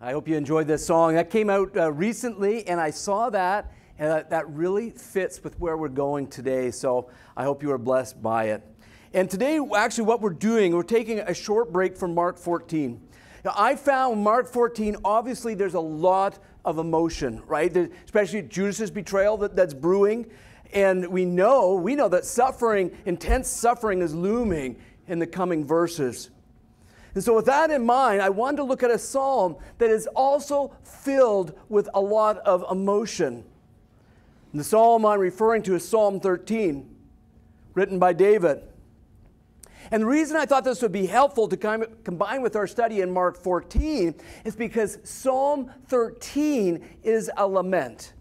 I hope you enjoyed this song. That came out uh, recently, and I saw that, and that, that really fits with where we're going today. So I hope you are blessed by it. And today, actually, what we're doing, we're taking a short break from Mark 14. Now, I found Mark 14, obviously, there's a lot of emotion, right? There's, especially Judas's betrayal that, that's brewing. And we know, we know that suffering, intense suffering, is looming in the coming verses. And so, with that in mind, I wanted to look at a psalm that is also filled with a lot of emotion. And the psalm I'm referring to is Psalm 13, written by David. And the reason I thought this would be helpful to combine with our study in Mark 14 is because Psalm 13 is a lament,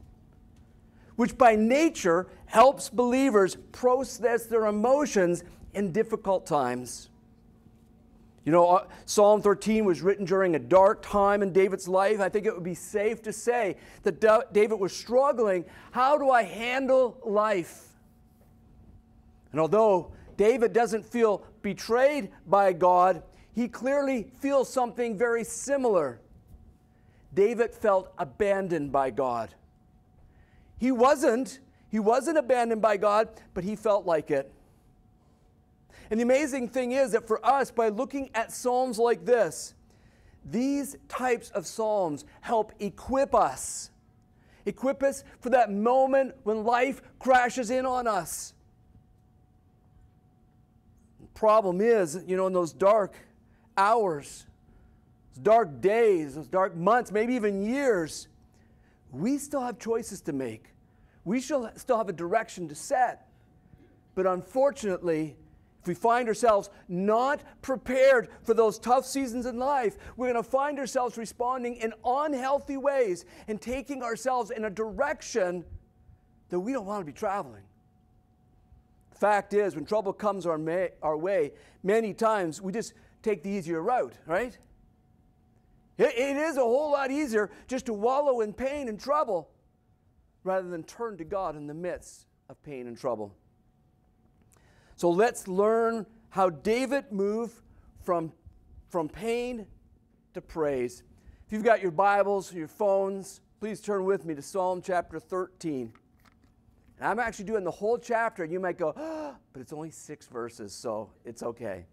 which by nature helps believers process their emotions in difficult times. You know, uh, Psalm 13 was written during a dark time in David's life. I think it would be safe to say that David was struggling. How do I handle life? And although David doesn't feel betrayed by God, he clearly feels something very similar. David felt abandoned by God. He wasn't, he wasn't abandoned by God, but he felt like it. And the amazing thing is that for us, by looking at Psalms like this, these types of Psalms help equip us. Equip us for that moment when life crashes in on us. The problem is, you know, in those dark hours, those dark days, those dark months, maybe even years, we still have choices to make. We still have a direction to set. But unfortunately, we find ourselves not prepared for those tough seasons in life, we're going to find ourselves responding in unhealthy ways and taking ourselves in a direction that we don't want to be traveling. The fact is, when trouble comes our, may, our way, many times we just take the easier route, right? It, it is a whole lot easier just to wallow in pain and trouble rather than turn to God in the midst of pain and trouble. So let's learn how David moved from, from pain to praise. If you've got your Bibles, your phones, please turn with me to Psalm chapter 13. And I'm actually doing the whole chapter, and you might go, oh, but it's only six verses, so it's okay.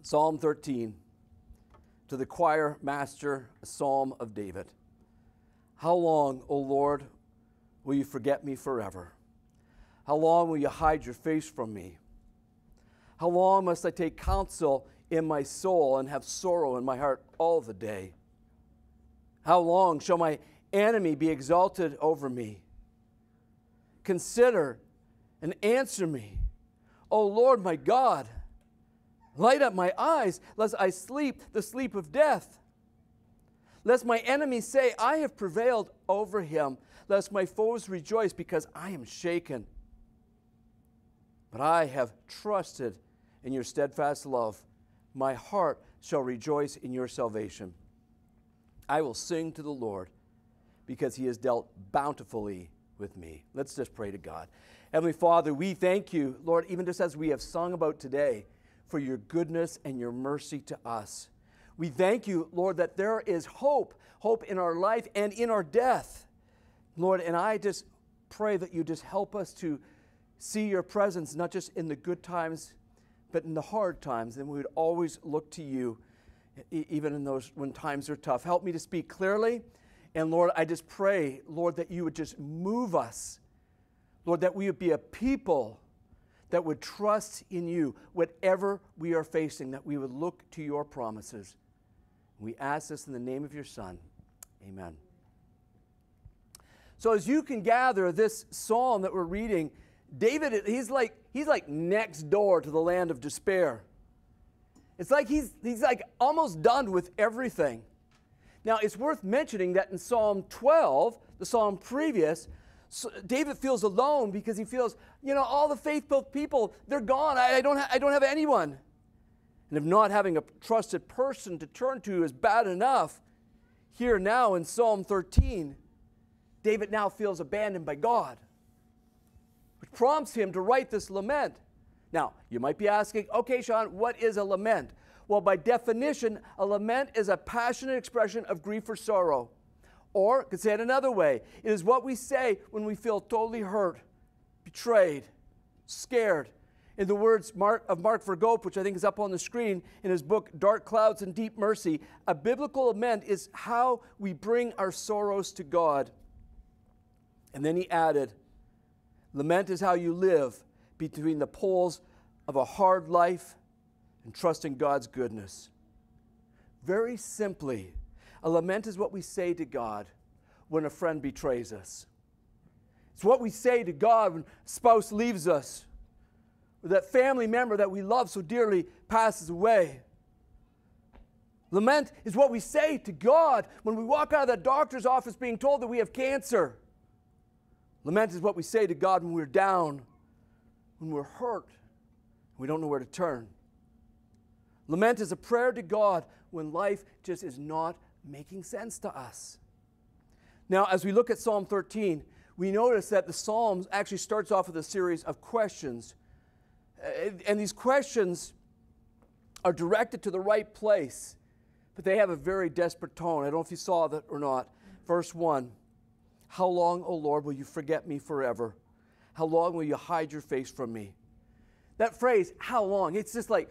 Psalm 13 to the choir master, a psalm of David. How long, O Lord, will you forget me forever? How long will you hide your face from me? How long must I take counsel in my soul and have sorrow in my heart all the day? How long shall my enemy be exalted over me? Consider and answer me, O Lord my God. Light up my eyes, lest I sleep the sleep of death. Lest my enemies say, I have prevailed over him, lest my foes rejoice because I am shaken. But I have trusted in your steadfast love. My heart shall rejoice in your salvation. I will sing to the Lord because he has dealt bountifully with me. Let's just pray to God. Heavenly Father, we thank you, Lord, even just as we have sung about today, for your goodness and your mercy to us. We thank you, Lord, that there is hope, hope in our life and in our death. Lord, and I just pray that you just help us to see your presence not just in the good times, but in the hard times. And we would always look to you, even in those when times are tough. Help me to speak clearly. And Lord, I just pray, Lord, that you would just move us. Lord, that we would be a people that would trust in you, whatever we are facing, that we would look to your promises. We ask this in the name of your Son. Amen. So, as you can gather, this psalm that we're reading David, he's like, he's like next door to the land of despair. It's like he's, he's like almost done with everything. Now, it's worth mentioning that in Psalm 12, the psalm previous, David feels alone because he feels, you know, all the faithful people, they're gone. I, I don't, ha- I don't have anyone. And if not having a trusted person to turn to is bad enough, here now in Psalm 13, David now feels abandoned by God prompts him to write this lament. Now, you might be asking, okay, Sean, what is a lament? Well, by definition, a lament is a passionate expression of grief or sorrow. Or, could say it another way, it is what we say when we feel totally hurt, betrayed, scared. In the words Mark, of Mark Vroegop, which I think is up on the screen in his book Dark Clouds and Deep Mercy, a biblical lament is how we bring our sorrows to God. And then he added, Lament is how you live between the poles of a hard life and trusting God's goodness. Very simply, a lament is what we say to God when a friend betrays us. It's what we say to God when a spouse leaves us, or that family member that we love so dearly passes away. Lament is what we say to God when we walk out of that doctor's office being told that we have cancer. Lament is what we say to God when we're down, when we're hurt, we don't know where to turn. Lament is a prayer to God when life just is not making sense to us. Now, as we look at Psalm 13, we notice that the Psalms actually starts off with a series of questions. Uh, and these questions are directed to the right place, but they have a very desperate tone. I don't know if you saw that or not. Verse 1 How long, O Lord, will you forget me forever? How long will you hide your face from me? That phrase, how long, it's just like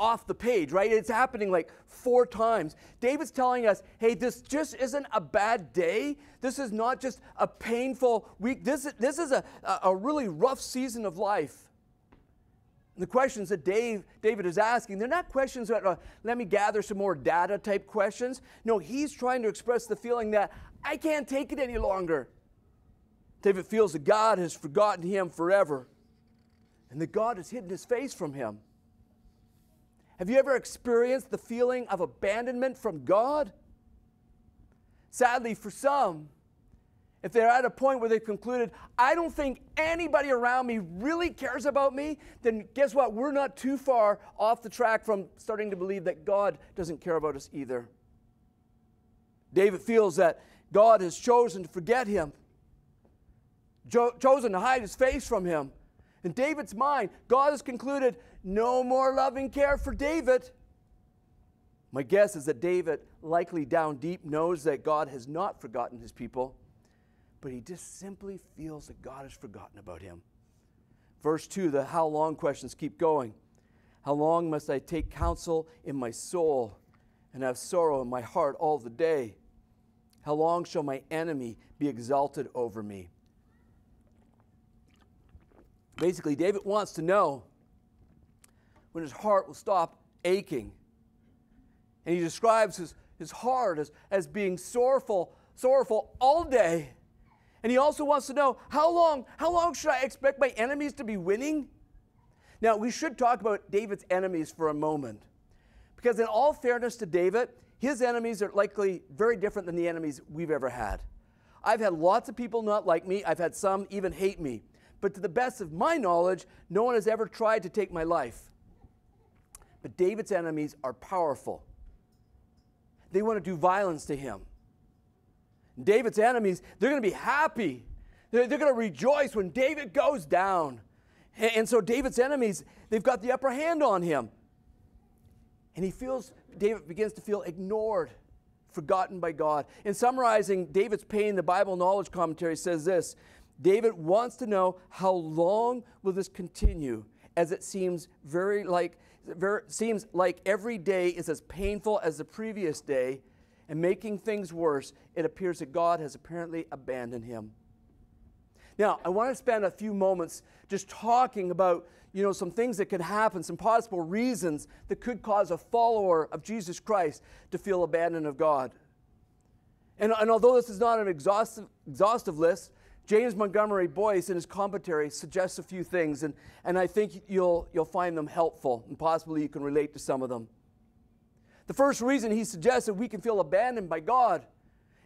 off the page, right? It's happening like four times. David's telling us, hey, this just isn't a bad day. This is not just a painful week. This, this is a, a really rough season of life. The questions that Dave, David is asking, they're not questions that, let me gather some more data type questions. No, he's trying to express the feeling that I can't take it any longer. David feels that God has forgotten him forever and that God has hidden his face from him. Have you ever experienced the feeling of abandonment from God? Sadly, for some, if they're at a point where they've concluded, I don't think anybody around me really cares about me, then guess what? We're not too far off the track from starting to believe that God doesn't care about us either. David feels that God has chosen to forget him, chosen to hide his face from him. In David's mind, God has concluded no more loving care for David. My guess is that David, likely down deep, knows that God has not forgotten his people, but he just simply feels that God has forgotten about him. Verse 2, the how long questions keep going. How long must I take counsel in my soul and have sorrow in my heart all the day? How long shall my enemy be exalted over me? Basically, David wants to know when his heart will stop aching. And he describes his, his heart as, as being sorrowful, sorrowful all day. And he also wants to know how long, how long should I expect my enemies to be winning? Now, we should talk about David's enemies for a moment. Because, in all fairness to David, his enemies are likely very different than the enemies we've ever had. I've had lots of people not like me, I've had some even hate me but to the best of my knowledge, no one has ever tried to take my life. But David's enemies are powerful. They want to do violence to him. David's enemies, they're going to be happy. They're, they're going to rejoice when David goes down. And, and so David's enemies, they've got the upper hand on him. And he feels, David begins to feel ignored, forgotten by God. In summarizing David's pain, the Bible Knowledge Commentary says this David wants to know how long will this continue as it seems very like very, seems like every day is as painful as the previous day and making things worse it appears that God has apparently abandoned him. Now, I want to spend a few moments just talking about, you know, some things that could happen, some possible reasons that could cause a follower of Jesus Christ to feel abandoned of God. And, and although this is not an exhaustive, exhaustive list, James Montgomery Boice, in his commentary, suggests a few things, and, and I think you'll, you'll find them helpful, and possibly you can relate to some of them. The first reason he suggests that we can feel abandoned by God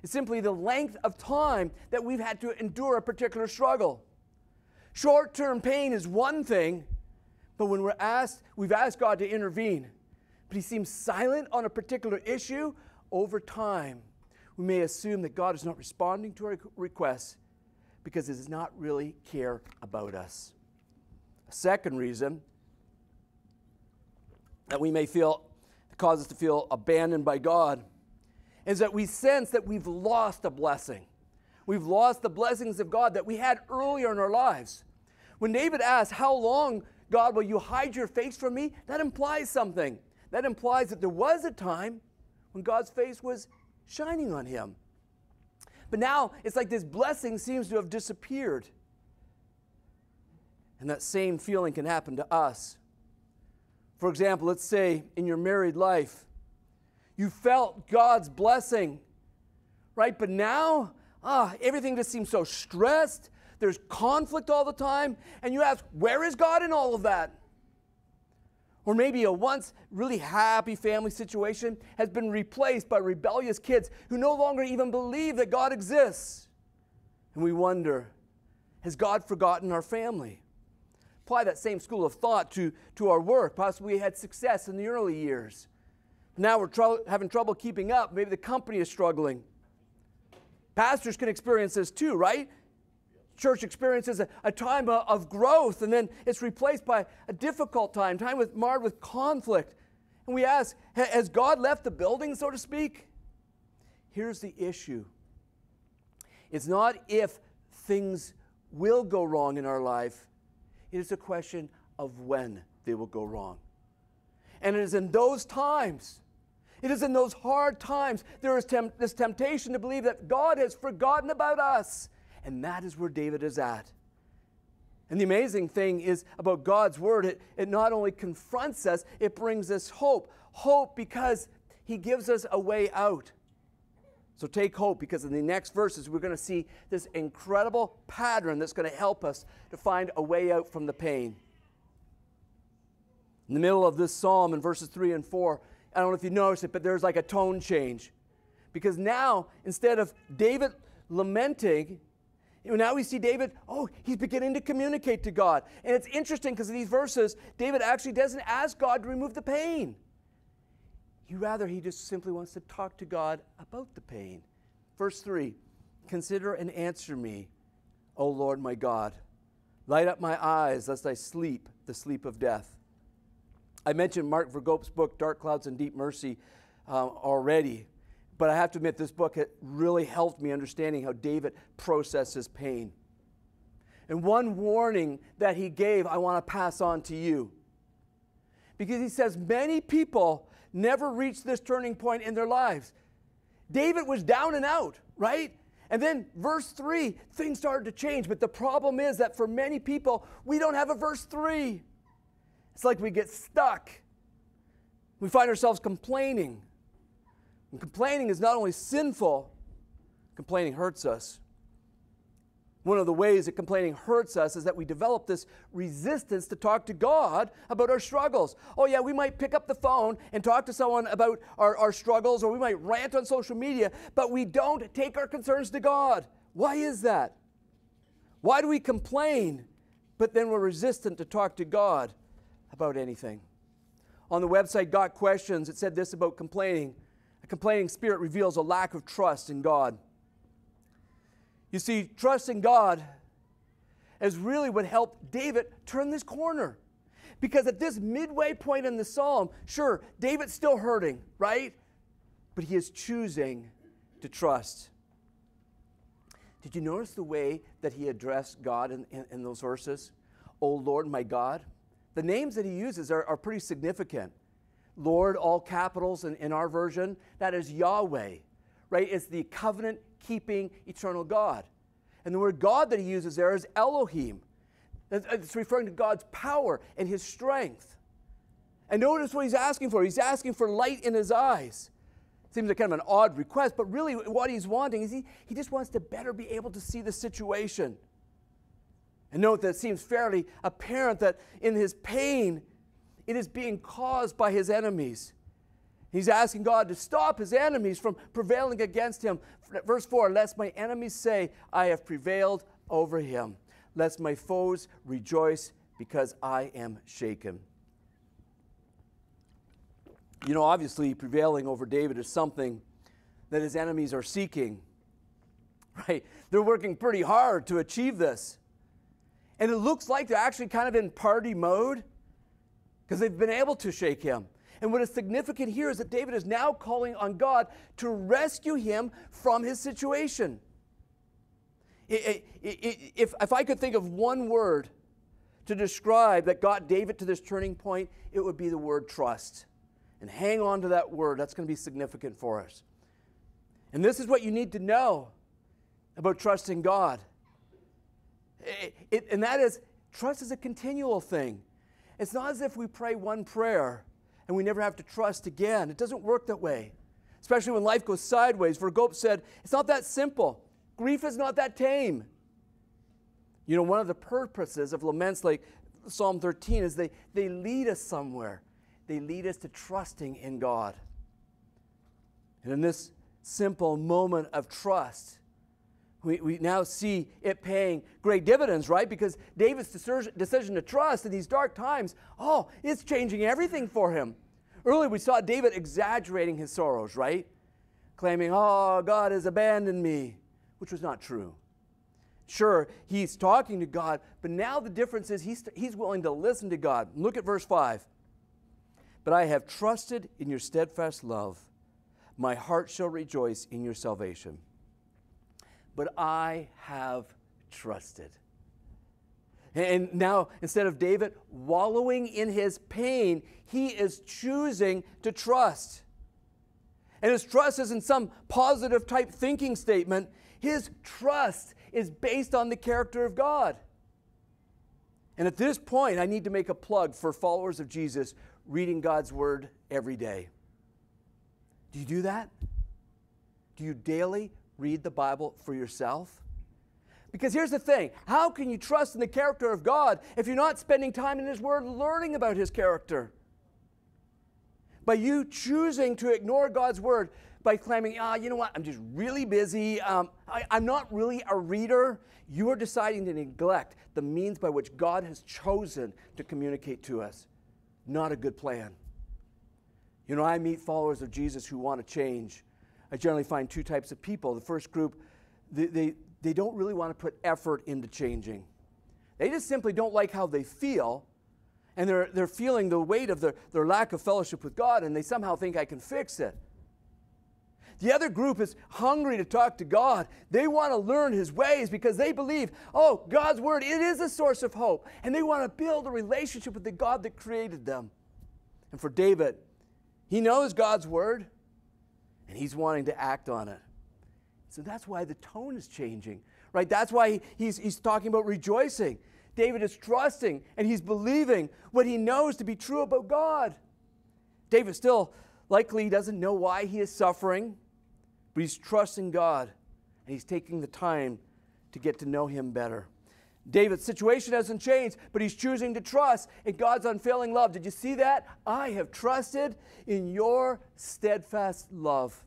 is simply the length of time that we've had to endure a particular struggle. Short term pain is one thing, but when we're asked, we've asked God to intervene, but he seems silent on a particular issue, over time, we may assume that God is not responding to our requests because He does not really care about us. A second reason that we may feel that causes us to feel abandoned by God is that we sense that we've lost a blessing. We've lost the blessings of God that we had earlier in our lives. When David asks, How long, God, will you hide your face from me? That implies something. That implies that there was a time when God's face was shining on him. But now it's like this blessing seems to have disappeared. And that same feeling can happen to us. For example, let's say in your married life, you felt God's blessing, right? But now, ah, everything just seems so stressed. There's conflict all the time. And you ask, where is God in all of that? Or maybe a once really happy family situation has been replaced by rebellious kids who no longer even believe that God exists. And we wonder, has God forgotten our family? Apply that same school of thought to, to our work. Possibly we had success in the early years. Now we're tr- having trouble keeping up. Maybe the company is struggling. Pastors can experience this too, right? Church experiences a, a time of growth and then it's replaced by a difficult time, time with, marred with conflict. And we ask, has God left the building, so to speak? Here's the issue it's not if things will go wrong in our life, it is a question of when they will go wrong. And it is in those times it is in those hard times there is tem- this temptation to believe that God has forgotten about us. And that is where David is at. And the amazing thing is about God's word, it, it not only confronts us, it brings us hope. Hope because he gives us a way out. So take hope because in the next verses, we're going to see this incredible pattern that's going to help us to find a way out from the pain. In the middle of this psalm, in verses 3 and 4, I don't know if you noticed it, but there's like a tone change. Because now, instead of David lamenting, now we see David, oh, he's beginning to communicate to God. And it's interesting because in these verses, David actually doesn't ask God to remove the pain. He rather, he just simply wants to talk to God about the pain. Verse 3 Consider and answer me, O Lord my God. Light up my eyes, lest I sleep the sleep of death. I mentioned Mark Vroegop's book, Dark Clouds and Deep Mercy, uh, already. But I have to admit, this book really helped me understanding how David processes pain. And one warning that he gave, I want to pass on to you. Because he says many people never reach this turning point in their lives. David was down and out, right? And then verse 3, things started to change. But the problem is that for many people, we don't have a verse 3. It's like we get stuck. We find ourselves complaining. And complaining is not only sinful, complaining hurts us. One of the ways that complaining hurts us is that we develop this resistance to talk to God about our struggles. Oh, yeah, we might pick up the phone and talk to someone about our, our struggles, or we might rant on social media, but we don't take our concerns to God. Why is that? Why do we complain, but then we're resistant to talk to God? About anything. On the website Got Questions, it said this about complaining. A complaining spirit reveals a lack of trust in God. You see, trust in God is really what helped David turn this corner. Because at this midway point in the psalm, sure, David's still hurting, right? But he is choosing to trust. Did you notice the way that he addressed God in, in, in those verses? O Lord, my God the names that he uses are, are pretty significant. Lord, all capitals in, in our version, that is Yahweh, right? It's the covenant keeping eternal God. And the word God that he uses there is Elohim. It's referring to God's power and his strength. And notice what he's asking for. He's asking for light in his eyes. Seems like kind of an odd request, but really what he's wanting is he, he just wants to better be able to see the situation. And note that it seems fairly apparent that in his pain, it is being caused by his enemies. He's asking God to stop his enemies from prevailing against him. Verse 4 Lest my enemies say, I have prevailed over him. Lest my foes rejoice because I am shaken. You know, obviously, prevailing over David is something that his enemies are seeking, right? They're working pretty hard to achieve this. And it looks like they're actually kind of in party mode because they've been able to shake him. And what is significant here is that David is now calling on God to rescue him from his situation. It, it, it, if, if I could think of one word to describe that got David to this turning point, it would be the word trust. And hang on to that word, that's going to be significant for us. And this is what you need to know about trusting God. And that is, trust is a continual thing. It's not as if we pray one prayer and we never have to trust again. It doesn't work that way, especially when life goes sideways. Vroegop said, It's not that simple. Grief is not that tame. You know, one of the purposes of laments like Psalm 13 is they, they lead us somewhere. They lead us to trusting in God. And in this simple moment of trust, we, we now see it paying great dividends, right? Because David's decision to trust in these dark times, oh, it's changing everything for him. Earlier, we saw David exaggerating his sorrows, right? Claiming, oh, God has abandoned me which was not true. Sure, he's talking to God, but now the difference is he's, he's willing to listen to God. Look at verse 5. But I have trusted in your steadfast love. My heart shall rejoice in your salvation. But I have trusted. And now, instead of David wallowing in his pain, he is choosing to trust. And his trust isn't some positive type thinking statement. His trust is based on the character of God. And at this point, I need to make a plug for followers of Jesus reading God's word every day. Do you do that? Do you daily read the Bible for yourself? Because here's the thing how can you trust in the character of God if you're not spending time in His Word learning about His character? By you choosing to ignore God's Word, by claiming, ah, you know what, I'm just really busy, um, I, I'm not really a reader, you are deciding to neglect the means by which God has chosen to communicate to us. Not a good plan. You know, I meet followers of Jesus who want to change. I generally find two types of people. The first group, they, they, they don't really want to put effort into changing. They just simply don't like how they feel, and they're, they're feeling the weight of their, their lack of fellowship with God, and they somehow think I can fix it. The other group is hungry to talk to God. They want to learn His ways because they believe, oh, God's Word, it is a source of hope. And they want to build a relationship with the God that created them. And for David, he knows God's Word and he's wanting to act on it. So that's why the tone is changing, right? That's why he's, he's talking about rejoicing. David is trusting and he's believing what he knows to be true about God. David still likely doesn't know why he is suffering but he's trusting God and he's taking the time to get to know him better. David's situation hasn't changed, but he's choosing to trust in God's unfailing love. Did you see that? I have trusted in your steadfast love.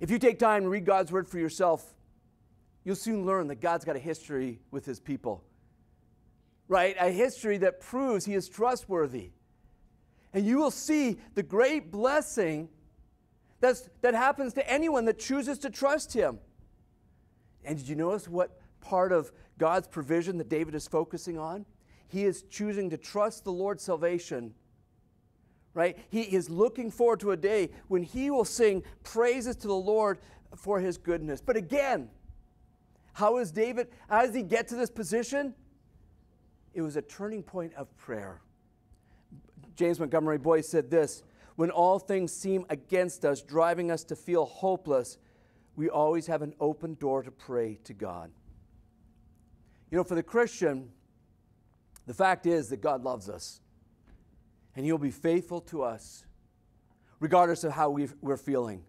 If you take time to read God's word for yourself, you'll soon learn that God's got a history with his people. Right? A history that proves he is trustworthy. And you will see the great blessing that's, that happens to anyone that chooses to trust him. And did you notice what part of God's provision that David is focusing on? He is choosing to trust the Lord's salvation. Right? He is looking forward to a day when he will sing praises to the Lord for his goodness. But again, how is David, how does he get to this position? It was a turning point of prayer. James Montgomery Boice said this when all things seem against us, driving us to feel hopeless, we always have an open door to pray to God. You know, for the Christian, the fact is that God loves us, and He'll be faithful to us, regardless of how we are feeling.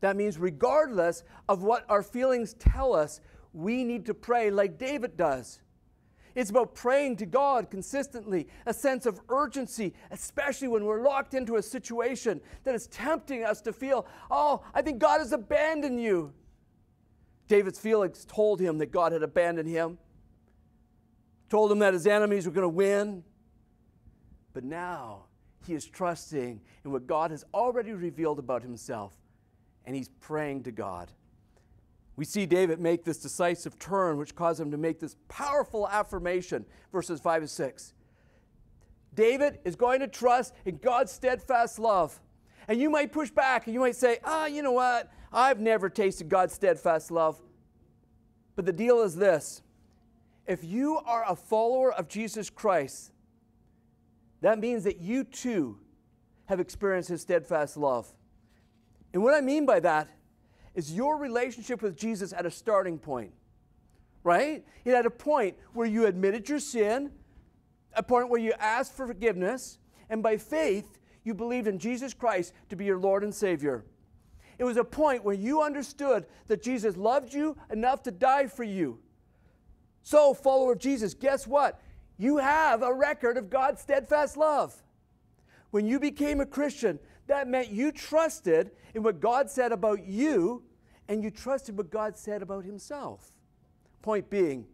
That means, regardless of what our feelings tell us, we need to pray like David does. It's about praying to God consistently, a sense of urgency, especially when we're locked into a situation that is tempting us to feel, oh, I think God has abandoned you. David's feelings told him that God had abandoned him, told him that his enemies were going to win. But now he is trusting in what God has already revealed about himself, and he's praying to God. We see David make this decisive turn, which caused him to make this powerful affirmation, verses 5 and 6. David is going to trust in God's steadfast love. And you might push back and you might say, ah, oh, you know what? I've never tasted God's steadfast love. But the deal is this if you are a follower of Jesus Christ, that means that you too have experienced his steadfast love. And what I mean by that is your relationship with Jesus at a starting point, right? It had a point where you admitted your sin, a point where you asked for forgiveness, and by faith, you believed in Jesus Christ to be your Lord and Savior. It was a point where you understood that Jesus loved you enough to die for you. So, follower of Jesus, guess what? You have a record of God's steadfast love. When you became a Christian, that meant you trusted in what God said about you and you trusted what God said about Himself. Point being,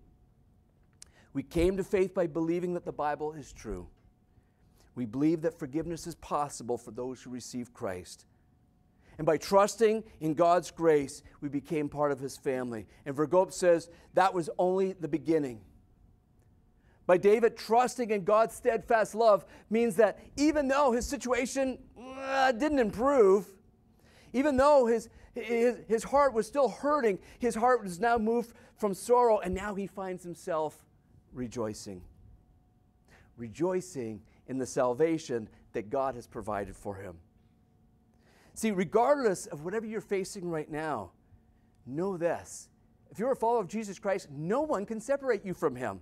we came to faith by believing that the Bible is true. We believe that forgiveness is possible for those who receive Christ. And by trusting in God's grace, we became part of His family. And Vroegop says that was only the beginning. By David trusting in God's steadfast love means that even though his situation uh, didn't improve, even though his, his, his heart was still hurting, his heart was now moved from sorrow, and now he finds himself rejoicing. Rejoicing in the salvation that God has provided for him. See, regardless of whatever you're facing right now, know this. If you're a follower of Jesus Christ, no one can separate you from him.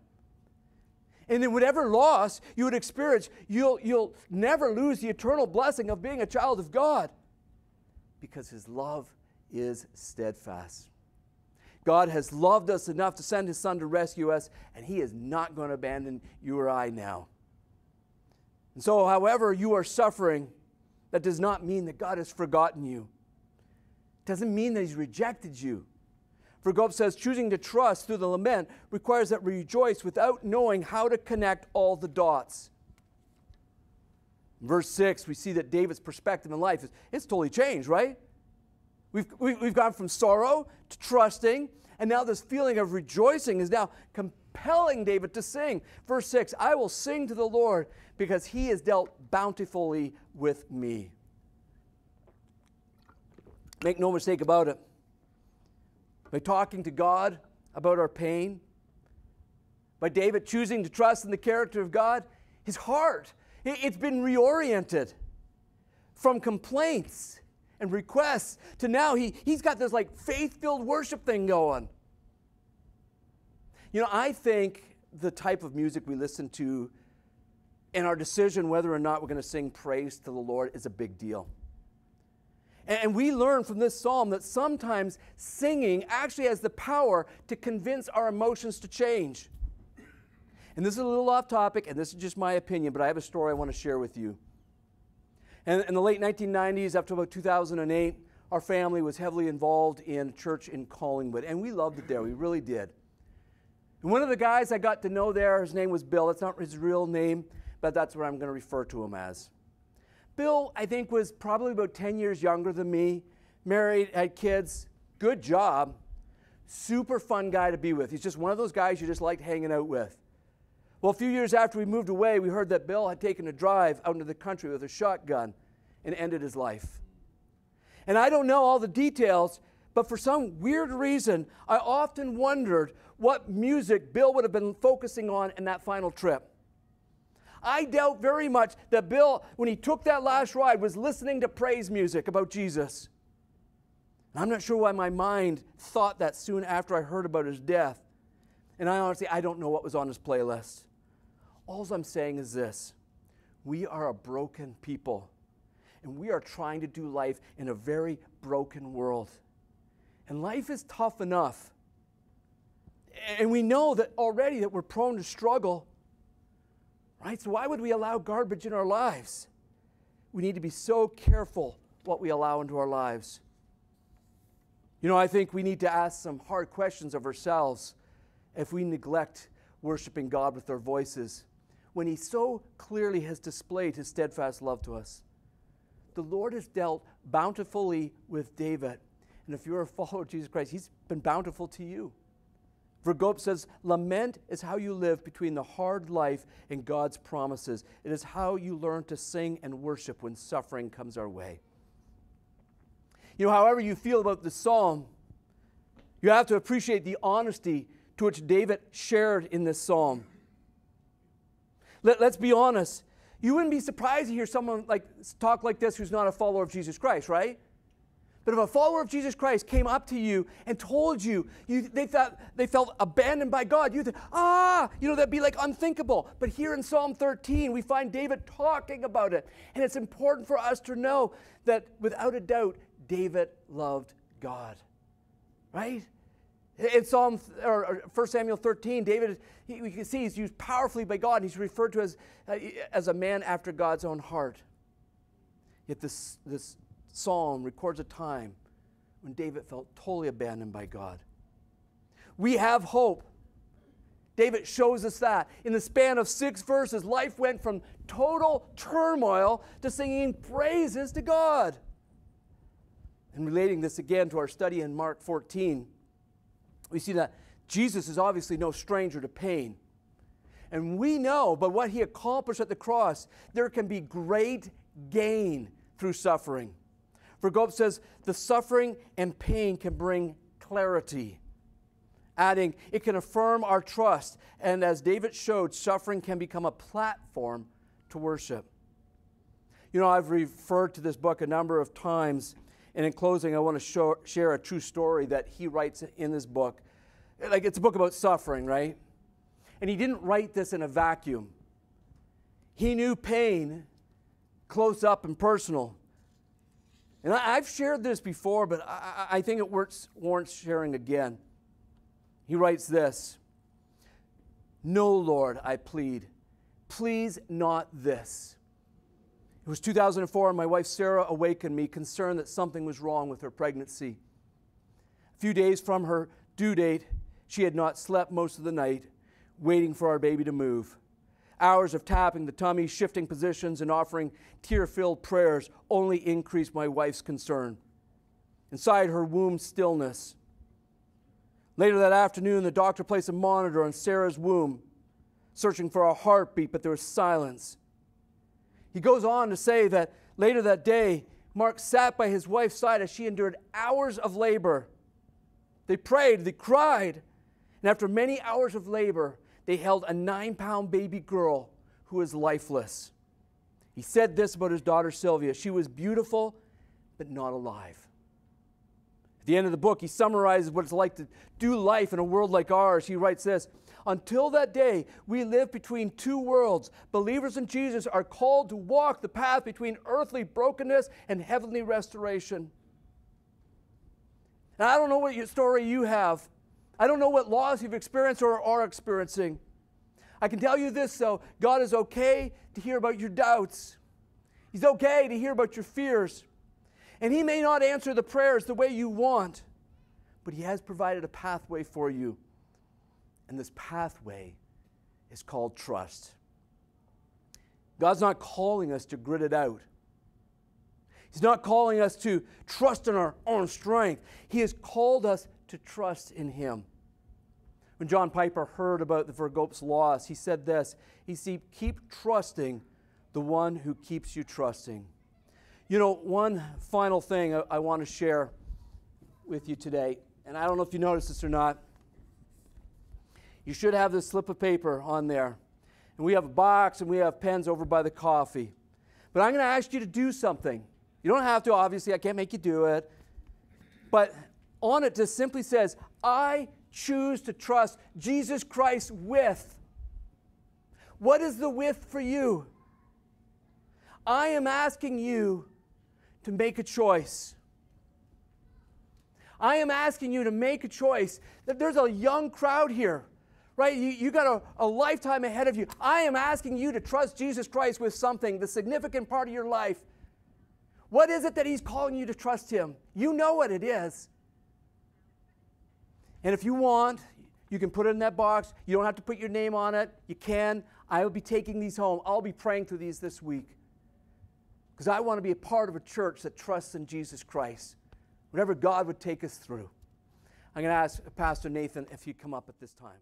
And in whatever loss you would experience, you'll, you'll never lose the eternal blessing of being a child of God because His love is steadfast. God has loved us enough to send His Son to rescue us, and He is not going to abandon you or I now. And so, however, you are suffering, that does not mean that God has forgotten you. It doesn't mean that He's rejected you. Vroegop says, choosing to trust through the lament requires that we rejoice without knowing how to connect all the dots. In verse 6, we see that David's perspective in life is it's totally changed, right? We've, we've gone from sorrow to trusting, and now this feeling of rejoicing is now compelling David to sing. Verse 6 I will sing to the Lord because he has dealt bountifully with me. Make no mistake about it by talking to God about our pain, by David choosing to trust in the character of God, his heart, it's been reoriented from complaints and requests to now he, he's got this like faith filled worship thing going. You know, I think the type of music we listen to and our decision whether or not we're going to sing praise to the Lord is a big deal. And we learn from this psalm that sometimes singing actually has the power to convince our emotions to change. And this is a little off topic, and this is just my opinion, but I have a story I want to share with you. And in the late 1990s, up to about 2008, our family was heavily involved in church in Collingwood, and we loved it there. We really did. And one of the guys I got to know there, his name was Bill. That's not his real name, but that's what I'm going to refer to him as. Bill, I think, was probably about 10 years younger than me, married, had kids, good job, super fun guy to be with. He's just one of those guys you just liked hanging out with. Well, a few years after we moved away, we heard that Bill had taken a drive out into the country with a shotgun and ended his life. And I don't know all the details, but for some weird reason, I often wondered what music Bill would have been focusing on in that final trip. I doubt very much that Bill, when he took that last ride, was listening to praise music about Jesus. And I'm not sure why my mind thought that soon after I heard about his death. And I honestly, I don't know what was on his playlist. All I'm saying is this we are a broken people, and we are trying to do life in a very broken world. And life is tough enough. And we know that already that we're prone to struggle. Right? So, why would we allow garbage in our lives? We need to be so careful what we allow into our lives. You know, I think we need to ask some hard questions of ourselves if we neglect worshiping God with our voices when He so clearly has displayed His steadfast love to us. The Lord has dealt bountifully with David. And if you're a follower of Jesus Christ, He's been bountiful to you. Vroegop says, Lament is how you live between the hard life and God's promises. It is how you learn to sing and worship when suffering comes our way. You know, however you feel about the psalm, you have to appreciate the honesty to which David shared in this psalm. Let, us be honest. You wouldn't be surprised to hear someone like talk like this who's not a follower of Jesus Christ, right? But if a follower of Jesus Christ came up to you and told you, you they, felt, they felt abandoned by God, you'd think, ah, you know, that'd be like unthinkable. But here in Psalm 13, we find David talking about it. And it's important for us to know that without a doubt, David loved God. Right? In Psalm or 1 Samuel 13, David, he, we can see he's used powerfully by God. He's referred to as, uh, as a man after God's own heart. Yet this, this psalm records a time when David felt totally abandoned by God. We have hope. David shows us that. In the span of six verses, life went from total turmoil to singing praises to God. And relating this again to our study in Mark 14, we see that Jesus is obviously no stranger to pain. And we know by what he accomplished at the cross, there can be great gain through suffering. For Vroegop says the suffering and pain can bring clarity. Adding, it can affirm our trust. And as David showed, suffering can become a platform to worship. You know, I've referred to this book a number of times. And in closing, I want to show, share a true story that he writes in this book. Like, it's a book about suffering, right? And he didn't write this in a vacuum. He knew pain close up and personal. And I, have shared this before, but I, I think it warrants, warrants sharing again. He writes this No, Lord, I plead, please not this. It was 2004, and my wife Sarah awakened me, concerned that something was wrong with her pregnancy. A few days from her due date, she had not slept most of the night, waiting for our baby to move. Hours of tapping the tummy, shifting positions, and offering tear filled prayers only increased my wife's concern. Inside her womb, stillness. Later that afternoon, the doctor placed a monitor on Sarah's womb, searching for a heartbeat, but there was silence. He goes on to say that later that day, Mark sat by his wife's side as she endured hours of labor. They prayed, they cried, and after many hours of labor, they held a nine pound baby girl who was lifeless. He said this about his daughter Sylvia she was beautiful, but not alive. At the end of the book, he summarizes what it's like to do life in a world like ours. He writes this Until that day, we live between two worlds. Believers in Jesus are called to walk the path between earthly brokenness and heavenly restoration. And I don't know what story you have, I don't know what loss you've experienced or are experiencing. I can tell you this, though God is okay to hear about your doubts, He's okay to hear about your fears. And He may not answer the prayers the way you want, but He has provided a pathway for you. And this pathway is called trust. God's not calling us to grit it out. He's not calling us to trust in our own strength. He has called us to trust in Him. When John Piper heard about the Vroegop's loss, he said this He said, Keep trusting the one who keeps you trusting. You know, one final thing I, I want to share with you today, and I don't know if you noticed this or not. You should have this slip of paper on there. And we have a box and we have pens over by the coffee. But I'm going to ask you to do something. You don't have to, obviously, I can't make you do it. But on it just simply says, I choose to trust Jesus Christ with. What is the with for you? I am asking you to make a choice. I am asking you to make a choice. That there's a young crowd here, right? You, you got a, a lifetime ahead of you. I am asking you to trust Jesus Christ with something, the significant part of your life. What is it that He's calling you to trust Him? You know what it is. And if you want, you can put it in that box. You don't have to put your name on it. You can. I will be taking these home. I'll be praying through these this week. Because I want to be a part of a church that trusts in Jesus Christ, whatever God would take us through. I'm going to ask Pastor Nathan if he'd come up at this time.